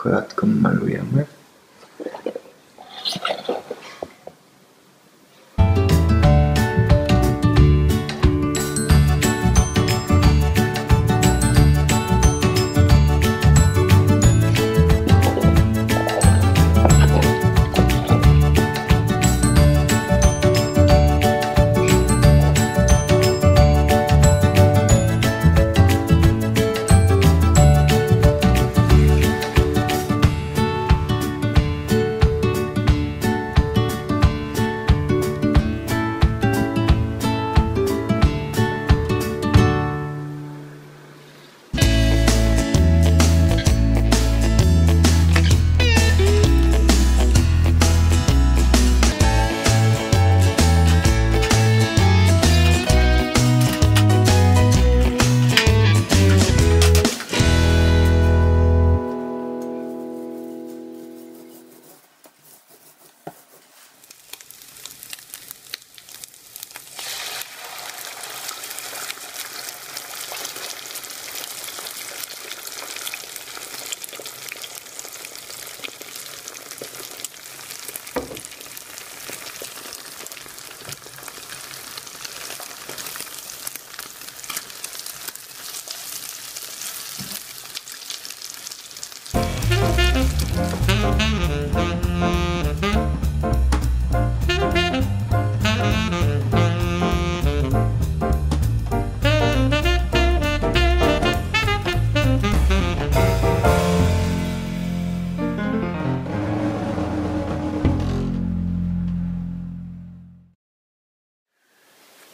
czekoladką malujemy.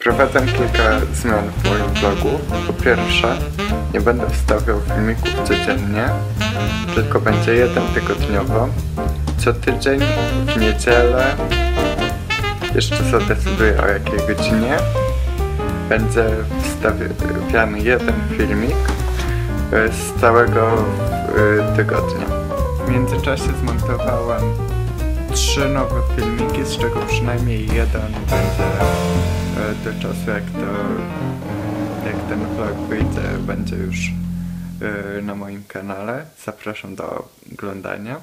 Wprowadzam kilka zmian w moim vlogu. Po pierwsze, nie będę wstawiał filmików codziennie, tylko będzie jeden tygodniowo. Co tydzień, w niedzielę, jeszcze zadecyduję o jakiej godzinie, będzie wstawiany jeden filmik y, z całego y, tygodnia. W międzyczasie zmontowałem trzy nowe filmiki, z czego przynajmniej jeden będzie e, do czasu jak to jak ten vlog wyjdzie będzie już e, na moim kanale. Zapraszam do oglądania.